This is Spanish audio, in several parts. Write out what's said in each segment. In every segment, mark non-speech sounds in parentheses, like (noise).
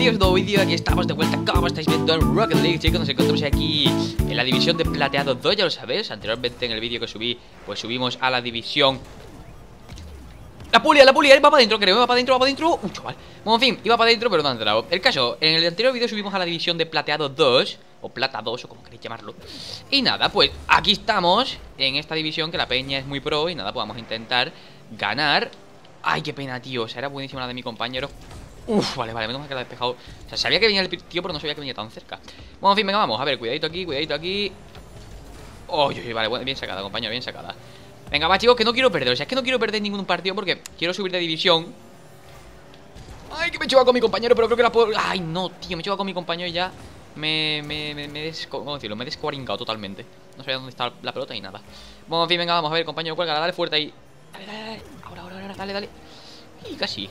bienvenidos a un vídeo, aquí estamos de vuelta. Como estáis viendo en Rocket League Chicos, nos encontramos aquí en la división de plateado 2, ya lo sabéis. Anteriormente en el vídeo que subí, pues subimos a la división. La pulia, la pulia, va para adentro creo, va para adentro, va para adentro. Uh, chaval, bueno, en fin, iba para adentro pero no ha entrado. El caso, en el anterior vídeo subimos a la división de plateado 2 O plata 2, o como queréis llamarlo. Y nada, pues aquí estamos en esta división que la peña es muy pro Y nada, vamos a intentar ganar. Ay, qué pena, tío, o era buenísima la de mi compañero Uf, vale, vale, menos mal que la despejado. O sea, sabía que venía el tío, pero no sabía que venía tan cerca. Bueno, en fin, venga, vamos, a ver, cuidadito aquí, cuidadito aquí. Uy, uy, vale, bien sacada, compañero, bien sacada. Venga, va, chicos, que no quiero perder O sea, es que no quiero perder ningún partido porque quiero subir de división. Ay, que me he chocado con mi compañero, pero creo que la puedo... Ay, no, tío, me he chocado con mi compañero y ya me, me, me, me des... ¿Cómo decirlo? Me he descuarincado totalmente. No sabía dónde está la pelota ni nada. Bueno, en fin, venga, vamos a ver, compañero, cuelga, dale fuerte ahí. Dale, dale, dale Ahora, ahora, ahora, dale, dale. Y casi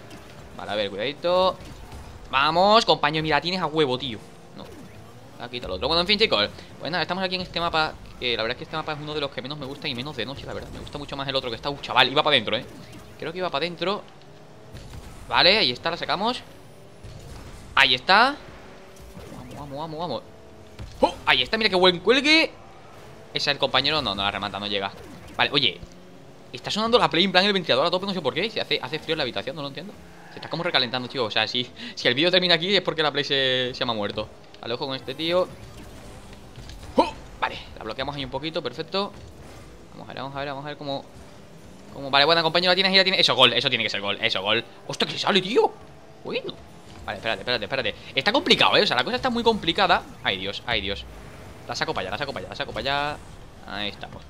Vale, a ver, cuidadito. Vamos, compañero, mira, tienes a huevo, tío. No, aquí está el otro. Bueno, en fin, chicos. Pues nada, estamos aquí en este mapa Que la verdad es que este mapa es uno de los que menos me gusta Y menos de noche, la verdad. Me gusta mucho más el otro que está Uh, chaval, iba para adentro, eh. Creo que iba para adentro Vale, ahí está, la sacamos. Ahí está. Vamos, vamos, vamos, vamos. ¡Oh! Ahí está, mira qué buen cuelgue. Ese es el compañero, no, no, la remata no llega. Vale, oye Está sonando la play en plan el ventilador a tope, no sé por qué Si hace, hace frío en la habitación, no lo entiendo Se está como recalentando, tío, o sea, si, si el vídeo termina aquí Es porque la play se, se me ha muerto. Vale, ojo con este tío. ¡Oh! Vale, la bloqueamos ahí un poquito, perfecto. Vamos a ver, vamos a ver, vamos a ver cómo Cómo, vale, buena compañero, la tienes ahí, la tienes Eso, gol, eso tiene que ser gol, eso, gol. ¡Hostia, que sale, tío! Bueno. Vale, espérate, espérate, espérate. Está complicado, eh, o sea, la cosa está muy complicada. Ay, Dios, ay, Dios. La saco para allá, la saco para allá, la saco para allá. Ahí estamos.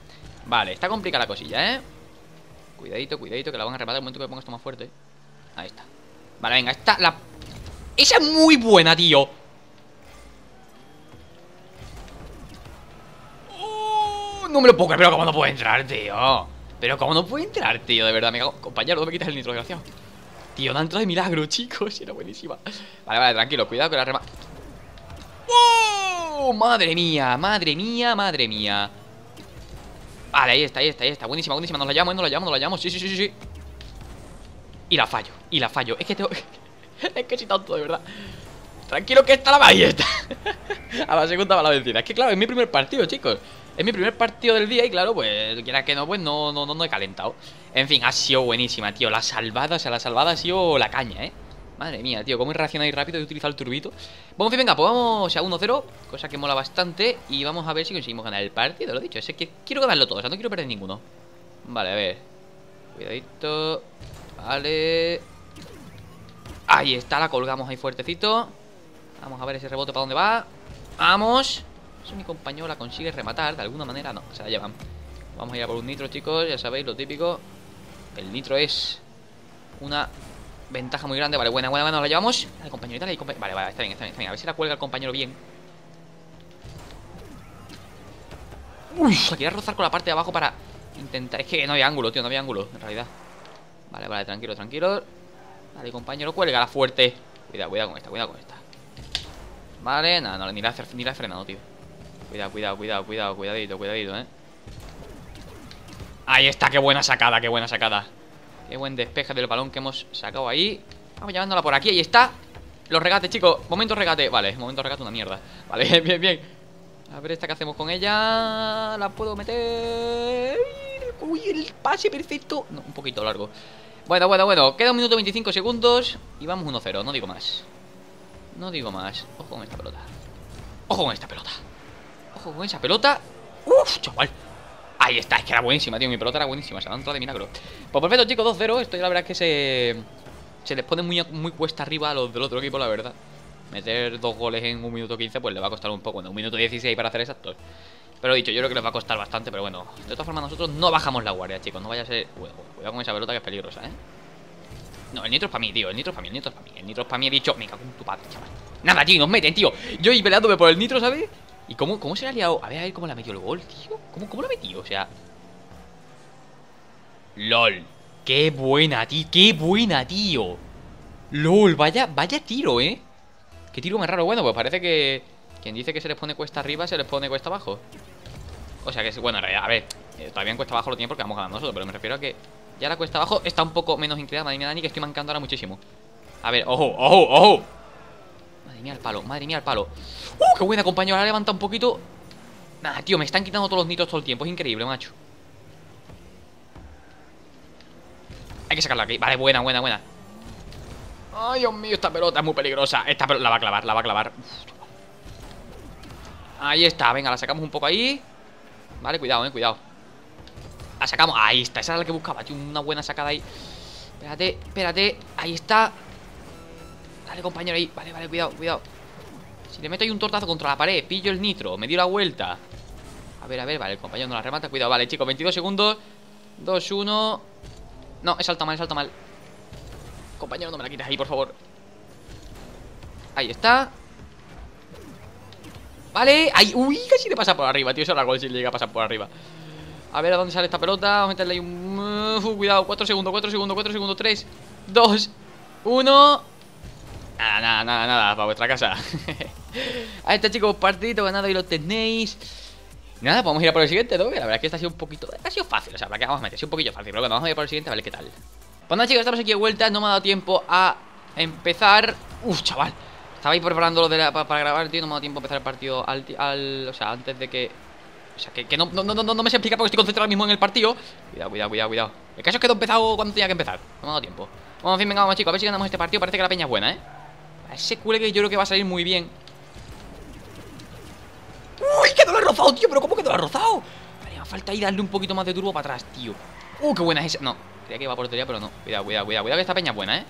Vale, está complicada la cosilla, eh. Cuidadito, cuidadito, que la van a rematar el momento que me esto más fuerte Ahí está. Vale, venga, esta, la... Esa es muy buena, tío. Oh, No me lo puedo creer, pero cómo no puede entrar, tío. Pero cómo no puede entrar, tío, de verdad. Compañero, no me quitas el nitro, desgraciado Tío, una entrada de milagro, (laughs) chicos Era buenísima. Vale, vale, tranquilo, cuidado que la rema... ¡Oh! Madre mía, madre mía, madre mía. Vale, ahí está, ahí está, ahí está. Buenísima, buenísima, nos la llamo, nos la llamo, nos la llamo. Sí, sí, sí, sí Y la fallo, y la fallo. Es que tengo... (laughs) es que si tanto, de verdad. Tranquilo que está la ahí está. (laughs) A la segunda va la vencida Es que claro, es mi primer partido, chicos. Es mi primer partido del día y claro, pues Quiera que no, pues no, no, no, he calentado. En fin, ha sido buenísima, tío. La salvada, o sea, la salvada ha sido la caña, eh Madre mía, tío, cómo he reaccionado rápido y utilizado el turbito. Fin, venga, pues vamos a 1-0 Cosa que mola bastante Y vamos a ver si conseguimos ganar el partido, lo dicho. Es que quiero ganarlo todo, o sea, no quiero perder ninguno. Vale, a ver. Cuidadito Vale. Ahí está, la colgamos ahí fuertecito. Vamos a ver ese rebote para dónde va. Vamos. Eso mi compañero la consigue rematar De alguna manera, no, se la llevan. Vamos a ir a por un nitro, chicos, ya sabéis, lo típico. El nitro es Una Ventaja muy grande, vale, buena, buena, buena, la llevamos. Dale, compañero, dale, compañero Vale, vale, está bien, está bien, está bien. A ver si la cuelga el compañero bien. Uy, la quería rozar con la parte de abajo para intentar... Es que no había ángulo, tío, no había ángulo, en realidad Vale, vale, tranquilo, tranquilo. Dale, compañero, cuelga la fuerte. Cuidado, cuidado con esta, cuidado con esta. Vale, nada, no, ni la, ni la he frenado, tío. Cuidado, cuidado, cuidado, cuidado, cuidadito, cuidadito, eh. Ahí está, qué buena sacada, qué buena sacada. Qué buen despeje del balón que hemos sacado ahí. Vamos llevándola por aquí, ahí está. Los regates, chicos, momento regate. Vale, momento regate una mierda. Vale, (laughs) bien, bien, bien. A ver esta que hacemos con ella. La puedo meter. Uy, el pase perfecto. No, un poquito largo Bueno, bueno, bueno Queda un minuto 25 segundos Y vamos 1-0, no digo más. No digo más. Ojo con esta pelota. Ojo con esta pelota. Ojo con esa pelota. Uf, chaval. Ahí está, es que era buenísima, tío Mi pelota era buenísima, se la han de milagro. Pues perfecto, chicos, 2-0 Esto ya la verdad es que se... Se les pone muy, muy cuesta arriba a los del otro equipo, la verdad. Meter dos goles en un minuto 15 Pues le va a costar un poco, bueno, un minuto 16 para hacer exactos Pero dicho, yo creo que les va a costar bastante Pero bueno, de todas formas nosotros no bajamos la guardia, chicos No vaya a ser... Cuidado con esa pelota que es peligrosa, ¿eh? No, el nitro es para mí, tío El nitro es para mí, el nitro es para mí El nitro es para mí, he dicho Me cago en tu padre, chaval Nada, tío, nos meten, tío Yo y peleándome por el nitro, ¿sabes? ¿Y cómo, cómo se le ha liado? A ver, a ver cómo la metió el gol, tío ¿Cómo, cómo lo ha metido? O sea LOL Qué buena, tío Qué buena, tío LOL, vaya, vaya tiro, ¿eh? Qué tiro más raro Bueno, pues parece que Quien dice que se les pone cuesta arriba Se les pone cuesta abajo O sea que, bueno, en realidad, a ver eh, Todavía en cuesta abajo lo tiene porque vamos ganando nosotros Pero me refiero a que Ya la cuesta abajo está un poco menos inclinada Madre mía, Dani, que estoy mancando ahora muchísimo. A ver, ojo, ojo, ojo. Madre mía el palo, madre mía el palo. ¡Uh, qué buena, compañero! Ahora levanta un poquito. Nada, tío, me están quitando todos los nitros todo el tiempo Es increíble, macho. Hay que sacarla aquí Vale, buena, buena, buena. Ay, Dios mío, esta pelota es muy peligrosa. Esta pelota la va a clavar, la va a clavar. Ahí está, venga, la sacamos un poco ahí Vale, cuidado, eh, cuidado. La sacamos, ahí está, esa era la que buscaba Tío, una buena sacada ahí. Espérate, espérate, ahí está. Dale, compañero, ahí, vale, vale, cuidado, cuidado. Si le meto ahí un tortazo contra la pared Pillo el nitro, me dio la vuelta. A ver, a ver, vale, el compañero no la remata. Cuidado, vale, chicos, 22 segundos. 2, 1 No, he saltado mal, he saltado mal. Compañero, no me la quites ahí, por favor. Ahí está Vale, ahí, uy, casi le pasa por arriba, tío Eso era gol si le llega a pasar por arriba. A ver a dónde sale esta pelota Vamos a meterle ahí un... Uh, cuidado, 4 segundos, 4 segundos, 4 segundos 3, 2, 1 Nada, nada, nada, nada, para vuestra casa. (laughs) Ahí está chicos, partidito ganado y lo tenéis. Nada, podemos ir a por el siguiente, ¿no? La verdad es que este ha sido un poquito... Ha sido fácil, o sea, la que vamos a meter, ha sido un poquillo fácil Pero bueno, vamos a ir por el siguiente, a ver qué tal. Pues nada chicos, estamos aquí de vuelta, no me ha dado tiempo a empezar. Uf, chaval estaba ahí preparándolo de la, para, grabar, tío, no me ha dado tiempo a empezar el partido al, al, O sea, antes de que... O sea, que, que no, no, no, no, me se explica porque estoy concentrado ahora mismo en el partido Cuidado, cuidado, cuidado, cuidado El caso es que he empezado cuando tenía que empezar No me ha dado tiempo Bueno, en fin, venga, vamos chicos, a ver si ganamos este partido Parece que la peña es buena, ¿eh? A ese culé que yo creo que va a salir muy bien ¡Uy, que no lo ha rozado, tío! ¿Pero cómo que no lo ha rozado? Vale, me falta ahí darle un poquito más de turbo para atrás, tío ¡Uh, qué buena es esa! No, creía que iba a portería, pero no Cuidado, cuidado, cuidado, cuidado que esta peña es buena, ¿eh?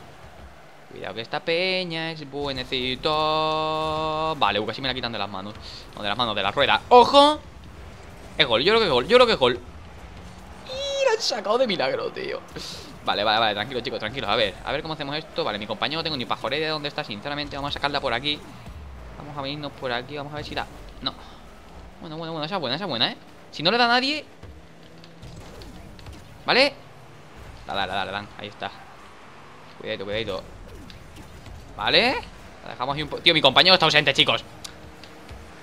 Cuidado que esta peña es buenecito. Vale, uh, casi me la quitan de las manos. No, de las manos, de la rueda. ¡Ojo! Es gol, yo creo que es gol, yo creo que es gol. Y la han sacado de milagro, tío. Vale, vale, vale, tranquilo, chicos, tranquilo A ver, a ver cómo hacemos esto. Vale, mi compañero no tengo ni pajoré de dónde está, sinceramente. Vamos a sacarla por aquí. Vamos a venirnos por aquí, vamos a ver si da. No. Bueno, bueno, bueno, esa es buena, esa es buena, ¿eh? Si no le da a nadie. ¿Vale? Dale, dale, dale, dan, ahí está. Cuidadito, cuidadito Vale La dejamos ahí un poco Tío, mi compañero está ausente, chicos.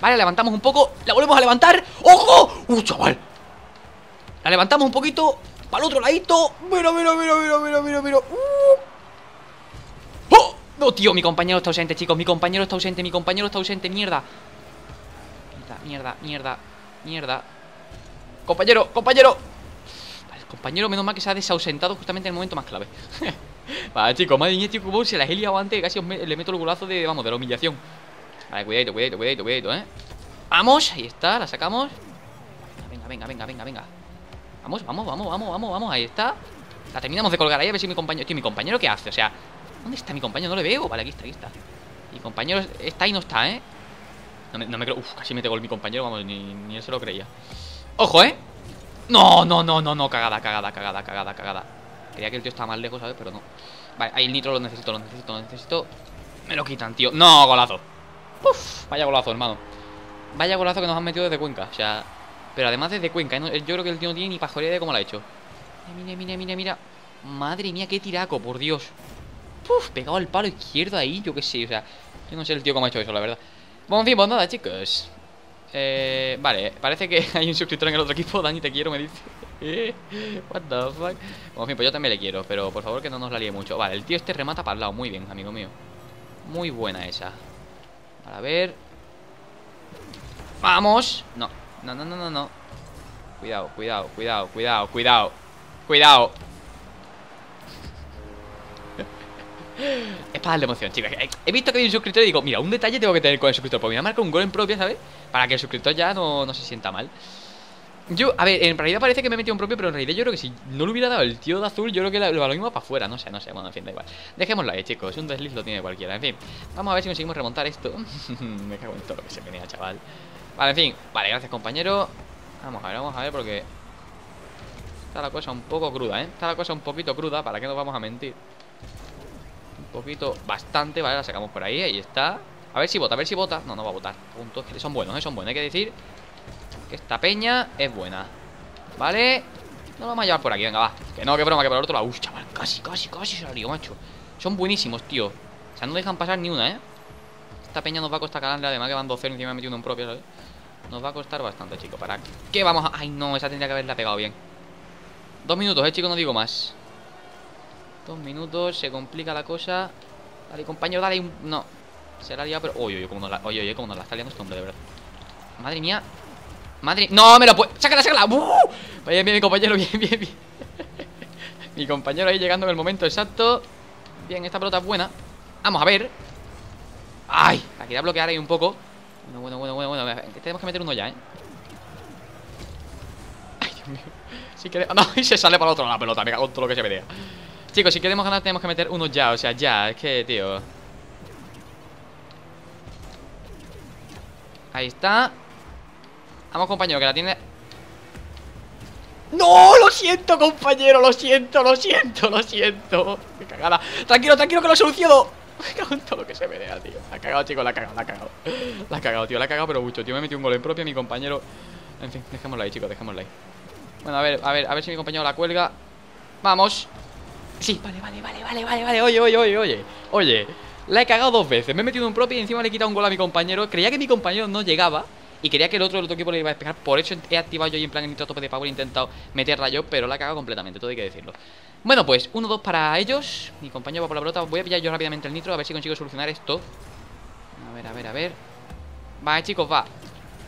Vale, levantamos un poco La volvemos a levantar. ¡Ojo! ¡Uh, chaval! La levantamos un poquito Para el otro ladito. Mira, mira, mira, mira, mira, mira, mira. Uh. ¡Oh! No, tío, mi compañero está ausente, chicos. Mi compañero está ausente, mi compañero está ausente. Mierda. Mierda, mierda, mierda Mierda. Compañero, compañero. Vale, compañero, menos mal que se ha desausentado Justamente en el momento más clave (laughs) Vale, chicos, madre mía, como se las he liado antes Casi le meto el golazo de, vamos, de la humillación Vale, cuidadito, cuidadito, cuidadito, cuidadito, ¿eh? Vamos, ahí está, la sacamos Venga, venga, venga, venga, venga Vamos, vamos, vamos, vamos, vamos, vamos, ahí está La terminamos de colgar ahí, a ver si mi compañero Tío, mi compañero, ¿qué hace? O sea, ¿dónde está mi compañero? No le veo, vale, aquí está, aquí está Mi compañero está y no está, ¿eh? No me, no me creo, uf, casi mete gol mi compañero Vamos, ni, ni él se lo creía Ojo, ¿eh? No, no, no, no, no, cagada, cagada, cagada, cagada, cagada Creía que el tío estaba más lejos, ¿sabes? Pero no. Vale, ahí el nitro lo necesito, lo necesito, lo necesito. Me lo quitan, tío. ¡No, golazo! Uf, vaya golazo, hermano. Vaya golazo que nos han metido desde Cuenca O sea, pero además desde Cuenca ¿eh? Yo creo que el tío no tiene ni pajoría de cómo lo ha hecho. Mira, mira, mira, mira Madre mía, qué tiraco, por Dios. Uf, pegado al palo izquierdo ahí Yo qué sé, o sea Yo no sé el tío cómo ha hecho eso, la verdad. Bueno, en fin, pues nada, chicos. Eh, vale, parece que (laughs) hay un suscriptor en el otro equipo. Dani, te quiero, me dice (laughs) What the fuck Bueno, en fin, pues yo también le quiero Pero por favor que no nos la líe mucho. Vale, el tío este remata para el lado. Muy bien, amigo mío. Muy buena esa. Vale, a ver. ¡Vamos! No, no, no, no, no, no. Cuidado, cuidado, cuidado, cuidado, cuidado. Cuidado. (laughs) Es para darle emoción, chicos. He visto que hay un suscriptor y digo, mira, un detalle tengo que tener con el suscriptor Pues me a marcar un gol en propia, ¿sabes? Para que el suscriptor ya no, no se sienta mal yo, a ver, en realidad parece que me he metido un propio, pero en realidad yo creo que si no le hubiera dado el tío de azul, yo creo que el balón iba para afuera, no sé, no sé, bueno, en fin, da igual. Dejémoslo ahí, chicos, un desliz lo tiene cualquiera, en fin. Vamos a ver si conseguimos remontar esto. (laughs) me cago en todo lo que se venía, chaval. Vale, en fin, vale, gracias, compañero. Vamos a ver, vamos a ver, porque está la cosa un poco cruda, ¿eh? Está la cosa un poquito cruda, ¿para qué nos vamos a mentir? Un poquito, bastante, vale, la sacamos por ahí, ahí está. A ver si vota, a ver si vota. No, no va a votar. Puntos, que son buenos, ¿eh? Son buenos, hay que decir esta peña es buena ¿Vale? No vamos a llevar por aquí, venga, va. Que no, que broma, que por el otro lado. Uy, chaval, casi, casi, casi se salió, macho. Son buenísimos, tío. O sea, no dejan pasar ni una, ¿eh? Esta peña nos va a costar calarle Además que van 2-0 encima me metido un propio, ¿sabes? Nos va a costar bastante, chicos ¿Para qué vamos a...? Ay, no, esa tendría que haberla pegado bien. Dos minutos, eh, chicos, no digo más. Dos minutos, se complica la cosa. Dale, compañero, dale un... No. Se la ha liado, pero... Oye, oye, cómo nos la, oye, oye, cómo nos la está liando este hombre, de verdad. Madre mía Madre... ¡No, me lo puedo! ¡Sácala, sácala! ¡Uh! Bien, bien, mi compañero, (laughs) bien, bien, bien Mi compañero ahí llegando en el momento exacto Bien, esta pelota es buena Vamos a ver ¡Ay! La quería bloquear ahí un poco Bueno, bueno, bueno, bueno, bueno Tenemos que meter uno ya, ¿eh? Ay, Dios mío Si queremos... No, (laughs) y se sale para el otro la pelota Me cago en todo lo que se vea Chicos, si queremos ganar tenemos que meter uno ya O sea, ya, es que, tío Ahí está Vamos, compañero, que la tiene ¡No! Lo siento, compañero, lo siento, lo siento, lo siento Qué cagada Tranquilo, tranquilo, que lo soluciono Me cago en todo lo que se vea, tío. La ha cagado, chicos, la ha cagado, la ha cagado. La ha cagado, tío, la ha cagado, pero mucho. Tío, me he metido un gol en propio, mi compañero. En fin, dejémosla ahí, chicos, dejémosla ahí. Bueno, a ver, a ver, a ver si mi compañero la cuelga. Vamos. Sí, vale, vale, vale, vale, vale, vale. Oye, oye, oye, oye. Oye, la he cagado dos veces. Me he metido un propio y encima le he quitado un gol a mi compañero. Creía que mi compañero no llegaba y quería que el otro, el otro equipo le iba a despejar. Por eso he activado yo y en plan en nitro tope de power He intentado meterla yo, pero la he cagado completamente Todo hay que decirlo. Bueno pues, 1-2 para ellos. Mi compañero va por la pelota. Voy a pillar yo rápidamente el nitro A ver si consigo solucionar esto. A ver, a ver, a ver. Va, chicos, va.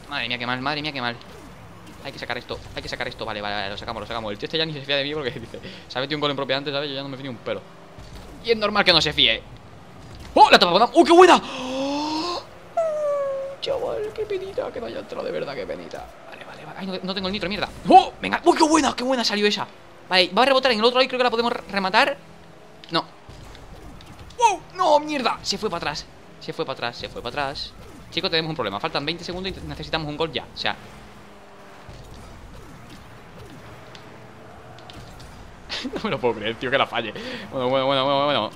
Madre mía, qué mal, madre mía, qué mal. Hay que sacar esto, hay que sacar esto, vale, vale, lo sacamos, lo sacamos. El tío este ya ni se fía de mí porque (laughs) dice Se ha metido un gol en propia antes, ¿sabes? Yo ya no me fío ni un pelo. Y es normal que no se fíe. ¡Oh! ¡La tapa! ¡Oh, qué buena! Chaval, qué penita que no haya entrado de verdad, qué penita. Vale, vale, vale. Ay, no, tengo el nitro, mierda. ¡Oh! Venga. ¡Uy, qué buena! ¡Qué buena salió esa! Vale, va a rebotar en el otro lado y creo que la podemos rematar. No. ¡Wow! ¡No, mierda! Se fue para atrás. Se fue para atrás, se fue para atrás. Chicos, tenemos un problema. Faltan 20 segundos y necesitamos un gol ya. O sea. (laughs) no me lo puedo creer, tío, que la falle. Bueno, bueno, bueno, bueno, bueno.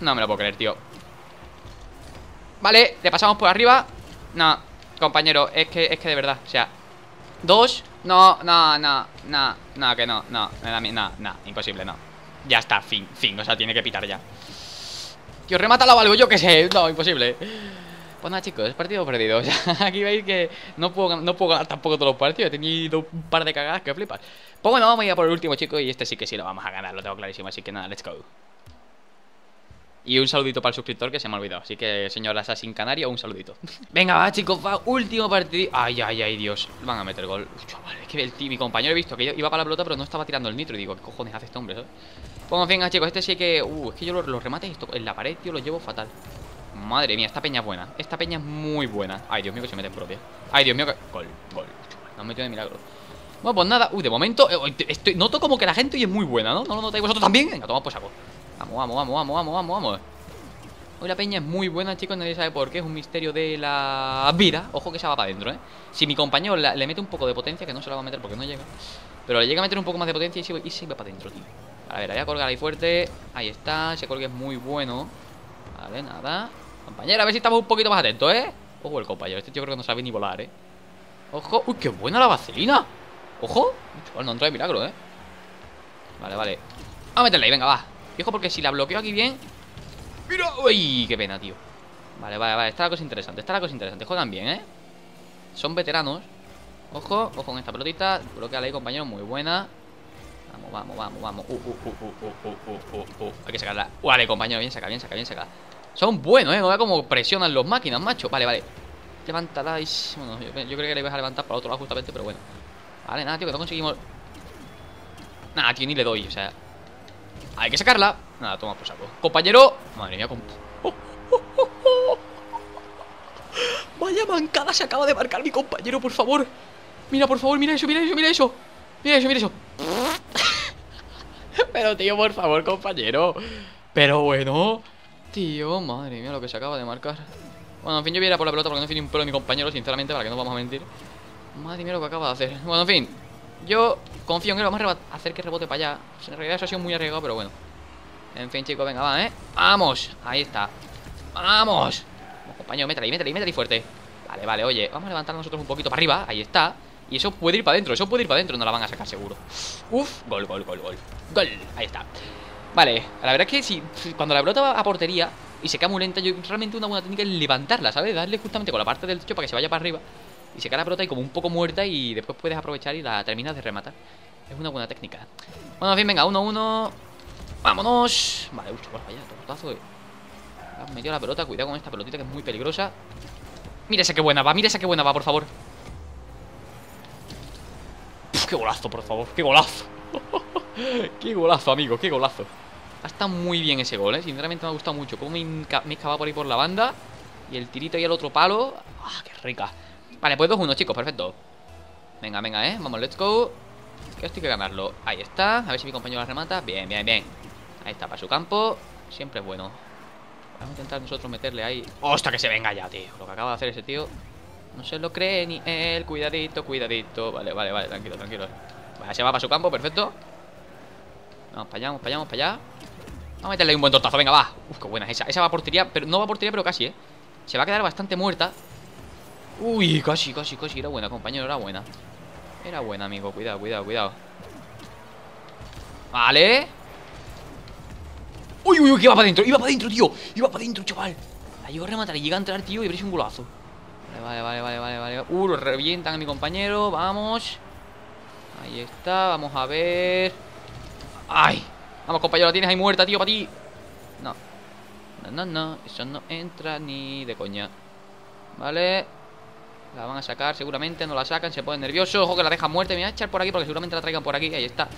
No me lo puedo creer, tío Vale, le pasamos por arriba. No, compañero, es que, es que de verdad O sea, dos No, no, no, no, no, que no No, no, no, imposible, no. Ya está, fin, fin, o sea, tiene que pitar ya. Tío, remátalo o algo, yo que sé No, imposible. Pues nada, chicos, partido perdido (laughs) O sea, aquí veis que no puedo, no puedo ganar tampoco todos los partidos He tenido un par de cagadas que flipas. Pues bueno, vamos a ir a por el último, chicos Y este sí que sí lo vamos a ganar, lo tengo clarísimo Así que nada, let's go y un saludito para el suscriptor que se me ha olvidado. Así que, señor Assassin Canario, un saludito. (laughs) Venga, va, chicos, va, último partido. Ay, ay, ay, Dios, van a meter gol. Chaval, es que el tío, mi compañero he visto que iba para la pelota Pero no estaba tirando el nitro. Y digo, ¿qué cojones hace este hombre, sabes? Pues venga, chicos, este sí que... Uh, es que yo los, remates esto, en la pared, tío, los llevo fatal. Madre mía, esta peña es buena. Esta peña es muy buena. Ay, Dios mío, que se mete en propia. Ay, Dios mío, que... Gol, gol No han metido de milagro. Bueno, pues nada, uy, de momento eh, estoy, Noto como que la gente hoy es muy buena, ¿no? ¿No lo notáis vosotros también? Venga, toma pues saco Vamos, vamos, vamos, vamos, vamos, vamos, vamos Hoy la peña es muy buena, chicos, nadie sabe por qué, es un misterio de la vida. Ojo que se va para adentro, ¿eh? Si mi compañero le mete un poco de potencia, que no se la va a meter porque no llega, pero le llega a meter un poco más de potencia y se, y se va para adentro, tío. A ver, voy a colgar ahí fuerte. Ahí está, ese colgue es muy bueno. Vale, nada. Compañera, a ver si estamos un poquito más atentos, ¿eh? Ojo el compañero, este tío creo que no sabe ni volar, ¿eh? Ojo, uy, qué buena la vaselina. Ojo, no entra de milagro, ¿eh? Vale, vale. Vamos a meterle ahí, venga, va. Fijo porque si la bloqueo aquí bien ¡Mira! ¡Uy! ¡Qué pena, tío! Vale, vale, vale. Está la cosa interesante. Está la cosa interesante. Juegan bien, ¿eh? Son veteranos. Ojo, ojo con esta pelotita. Bloqueala ahí, compañero. Muy buena. Vamos, vamos, vamos, vamos. Uh, uh, uh, uh, uh, Hay que sacarla. Vale, compañero. Bien saca, bien saca, bien saca. Son buenos, ¿eh? Vea cómo presionan los máquinas, macho. Vale, vale. Levántala. Bueno, yo, yo creo que la ibas a levantar para otro lado justamente, pero bueno. Vale, nada, tío, que no conseguimos. Nada, tío, ni le doy. O sea, hay que sacarla. Nada, toma por saco. Compañero. Madre mía, Vaya mancada se acaba de marcar mi compañero, por favor. Mira, por favor, mira eso, mira eso, mira eso. Mira eso, mira eso. (laughs) Pero, tío, por favor, compañero. Pero bueno. Tío, madre mía, lo que se acaba de marcar. Bueno, en fin, yo voy a ir a por la pelota porque no tiene un pelo mi compañero, sinceramente, para que no vamos a mentir. Madre mía, lo que acaba de hacer. Bueno, en fin, yo confío en que vamos a hacer que rebote para allá. En realidad eso ha sido muy arriesgado, pero bueno. En fin, chicos, venga, va, ¿eh? ¡Vamos! Ahí está. ¡Vamos! Vamos, compañero, métele, métele, métele fuerte. Vale, vale, oye, vamos a levantar nosotros un poquito para arriba. Ahí está. Y eso puede ir para adentro, eso puede ir para adentro. No la van a sacar seguro. Uf, gol, gol, gol, gol. Gol, ahí está. Vale, la verdad es que si cuando la pelota va a portería y se queda muy lenta, yo realmente una buena técnica es levantarla, ¿sabes? Darle justamente con la parte del techo para que se vaya para arriba y se queda la pelota y como un poco muerta y después puedes aprovechar y la terminas de rematar. Es una buena técnica. Bueno, en fin, venga, 1-1. Vámonos. Vale, chaval, vaya, pelotazo. Eh. Me ha metido la pelota. Cuidado con esta pelotita que es muy peligrosa. Mira esa que buena va, mira esa que buena va, por favor. qué golazo, por favor, qué golazo. (laughs) qué golazo, amigo, qué golazo. Ha estado muy bien ese gol, ¿eh? Sinceramente me ha gustado mucho. Cómo me, me he por ahí por la banda. Y el tirito y el otro palo. ¡Ah, qué rica! Vale, pues 2-1, chicos, perfecto. Venga, venga, ¿eh? Vamos, let's go. Que esto hay que ganarlo. Ahí está. A ver si mi compañero la remata. Bien, bien, bien. Ahí está, para su campo. Siempre es bueno. Vamos a intentar nosotros meterle ahí. ¡Ostras, que se venga ya, tío! Lo que acaba de hacer ese tío. No se lo cree ni él. Cuidadito, cuidadito. Vale, vale, vale. Tranquilo, tranquilo. Vale, se va para su campo, perfecto. Vamos para allá, vamos para allá, vamos para allá. Vamos a meterle un buen tortazo. Venga, va. Uf, qué buena esa. Esa va a portería. Pero no va a portería, pero casi, ¿eh? Se va a quedar bastante muerta. Uy, casi, casi, casi. Era buena, compañero, era buena. Era buena, amigo. Cuidado, cuidado, cuidado. Vale. Uy, uy, uy, que iba para adentro. Iba para adentro, tío. Iba para adentro, chaval. La llegó a rematar y llega a entrar, tío, y veréis un golazo. Vale, vale, vale, vale, vale. Uh, lo revientan a mi compañero. Vamos. Ahí está. Vamos a ver. ¡Ay! Vamos, compañero, la tienes ahí muerta, tío, para ti. No. No, no, no. Eso no entra ni de coña. Vale. La van a sacar, seguramente no la sacan, se ponen nerviosos. Ojo que la dejan muerta. Me voy a echar por aquí porque seguramente la traigan por aquí. Ahí está.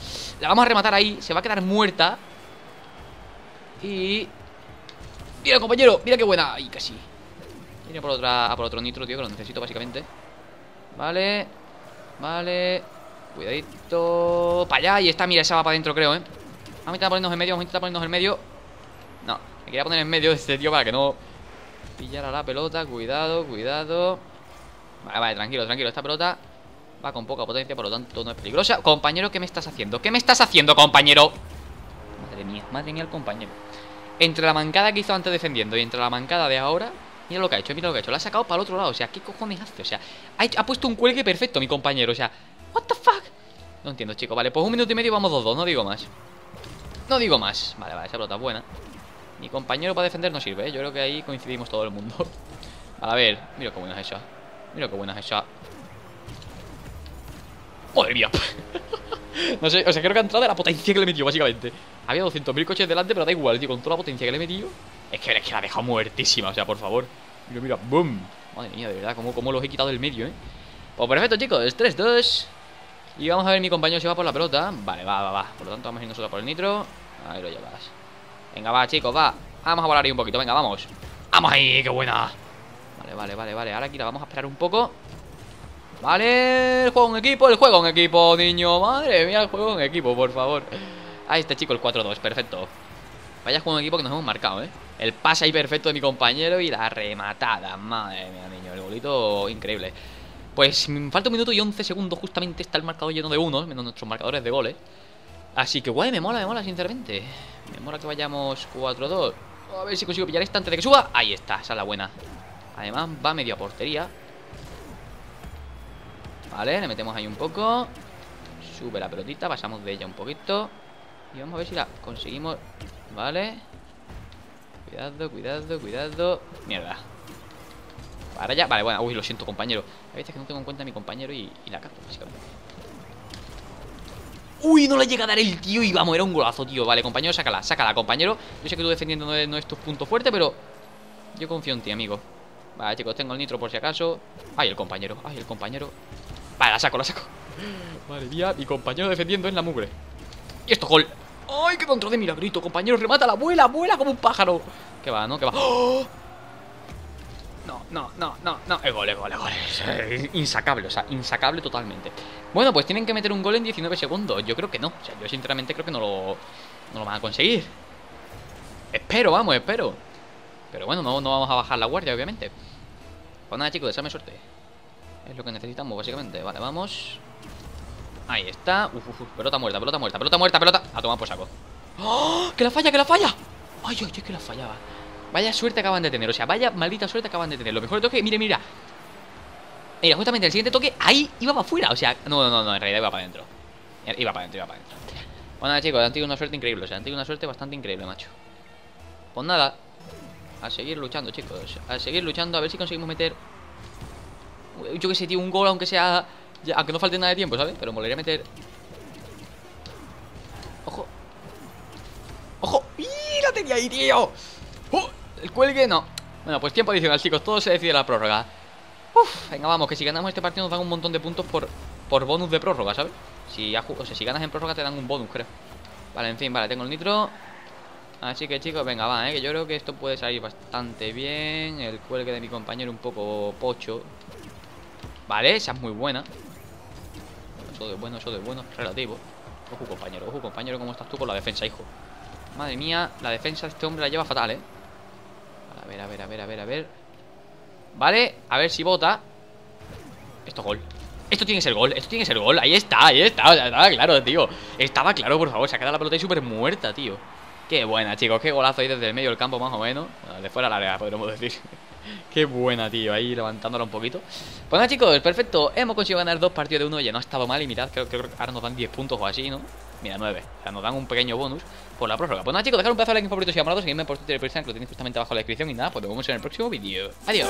La vamos a rematar ahí. Se va a quedar muerta. Y... Mira, compañero, mira qué buena. Ay, casi. Viene por otra, por otro nitro, tío, que lo necesito básicamente. Vale. Vale. Cuidadito. Para allá. Y está, mira, esa va para adentro, creo, ¿eh? Vamos a intentar ponernos en medio. Vamos a intentar ponernos en medio. No, me quería poner en medio este tío para que no pillara la pelota. Cuidado, cuidado. Vale, vale, tranquilo, tranquilo. Esta pelota va con poca potencia, por lo tanto no es peligrosa. Compañero, ¿qué me estás haciendo? ¿Qué me estás haciendo, compañero? Madre mía, madre mía el compañero. Entre la mancada que hizo antes defendiendo y entre la mancada de ahora, mira lo que ha hecho, mira lo que ha hecho. La ha sacado para el otro lado. O sea, ¿qué cojones hace? O sea, ha, puesto un cuelgue perfecto, mi compañero. O sea, ¿what the fuck? No entiendo, chico. Vale, pues un minuto y medio vamos dos, dos, no digo más. No digo más. Vale, vale, esa pelota es buena. Mi compañero para defender no sirve, ¿eh? Yo creo que ahí coincidimos todo el mundo. (laughs) A ver, mira buena es esa. Mira qué buena es esa. Madre mía. (laughs) no sé, o sea, creo que ha entrado de la potencia que le he metido, básicamente. Había 200.000 coches delante, pero da igual, tío. Con toda la potencia que le he metido. Es que, es que la ha dejado muertísima, o sea, por favor. Mira, mira, boom. Madre mía, de verdad, cómo, cómo los he quitado del medio, ¿eh? Pues perfecto, chicos, 3-2. Y vamos a ver, mi compañero se va por la pelota. Vale, va, va, va. Por lo tanto, vamos a ir nosotros por el nitro. Ahí lo llevas. Venga, va, chicos, va. Vamos a volar ahí un poquito, venga, vamos. ¡Vamos ahí! ¡Qué buena! Vale, vale, vale, vale. Ahora aquí la vamos a esperar un poco. Vale, el juego en equipo, el juego en equipo, niño. Madre mía, el juego en equipo, por favor. Ahí está, chico, el 4-2, perfecto. Vaya juego en equipo que nos hemos marcado, ¿eh? El pase ahí perfecto de mi compañero y la rematada. Madre mía, niño, el golito increíble. Pues me falta un minuto y 11 segundos. Justamente está el marcador lleno de unos, menos nuestros marcadores de goles. Así que, guay, me mola, me mola, sinceramente. Me mola que vayamos 4-2. A ver si consigo pillar esta antes de que suba. Ahí está, esa es la buena. Además va medio a portería. Vale, le metemos ahí un poco. Sube la pelotita, pasamos de ella un poquito. Y vamos a ver si la conseguimos. Vale. Cuidado, cuidado, cuidado. Mierda. Para allá, vale, bueno, uy, lo siento compañero. A veces que no tengo en cuenta a mi compañero y, la capo, básicamente. Uy, no le llega a dar el tío y vamos, era un golazo, tío. Vale, compañero, sácala, sácala, compañero. Yo sé que tú defendiendo no es, no es tu punto fuerte, pero Yo confío en ti, amigo Vale, chicos, tengo el nitro por si acaso. Ay, el compañero, ay, el compañero. Vale, la saco, la saco. Madre mía, mi compañero defendiendo en la mugre. Y esto, gol. ¡Ay, qué dentro de milagrito! Compañero, remata la vuela, vuela como un pájaro. Que va, ¿no? Que va. ¡Oh! No, no, no, no, no. El gol, el gol, el gol. Insacable, o sea, insacable totalmente. Bueno, pues tienen que meter un gol en 19 segundos. Yo creo que no, o sea, yo sinceramente creo que no lo No lo van a conseguir. Espero, vamos, espero pero bueno, no, no vamos a bajar la guardia, obviamente. Pues nada, chicos, deseame suerte. Es lo que necesitamos, básicamente. Vale, vamos. Ahí está. Uf, uf, pelota muerta, pelota muerta, pelota muerta, pelota. A tomar por saco. ¡Oh! ¡Que la falla, que la falla! ¡Ay, ay, ay, que la fallaba! Vaya suerte acaban de tener, o sea, vaya maldita suerte acaban de tener. Lo mejor de toque, mire, mira. Mira, justamente el siguiente toque, ahí iba para afuera. O sea, no, no, no, en realidad iba para adentro. Iba para adentro, iba para adentro. Pues nada, chicos, han tenido una suerte increíble O sea, han tenido una suerte bastante increíble, macho. Pues nada a seguir luchando, chicos A seguir luchando, a ver si conseguimos meter Yo que sé, tío, un gol Aunque sea, aunque no falte nada de tiempo, ¿sabes? Pero me molaría meter Ojo tenía ahí, tío! ¡Uh! El cuelgue no. Bueno, pues tiempo adicional, chicos. Todo se decide la prórroga. Uf, venga, vamos, que si ganamos este partido nos dan un montón de puntos por, por bonus de prórroga, ¿sabes? Si, o sea, si ganas en prórroga te dan un bonus, creo. Vale, en fin, vale, tengo el nitro. Así que chicos, venga, va, ¿eh? que yo creo que esto puede salir bastante bien. El cuelgue de mi compañero un poco pocho. Vale, esa es muy buena. Eso de bueno, eso de bueno, relativo. Ojo compañero, ojo compañero, ¿cómo estás tú con la defensa, hijo? Madre mía, la defensa de este hombre la lleva fatal, ¿eh? A ver, a ver, a ver, a ver, a ver. Vale, a ver si bota. Esto es gol. Esto tiene que ser gol, esto tiene que ser gol. Ahí está, ahí está, estaba claro, tío. Estaba claro, por favor, se ha quedado la pelota ahí súper muerta, tío Qué buena, chicos, qué golazo ahí desde el medio del campo más o menos. De fuera la área, podríamos decir. (laughs) Qué buena, tío, ahí levantándola un poquito. Pues nada, chicos, perfecto. Hemos conseguido ganar dos partidos de uno Ya no ha estado mal y mirad, creo, que ahora nos dan 10 puntos o así, ¿no? Mira, 9, o sea, nos dan un pequeño bonus por la prórroga. Pues nada, chicos, dejad un pedazo de like favorito si amados Seguidme por Twitter y Instagram, que lo tenéis justamente abajo en la descripción Y nada, pues nos vemos en el próximo vídeo. Adiós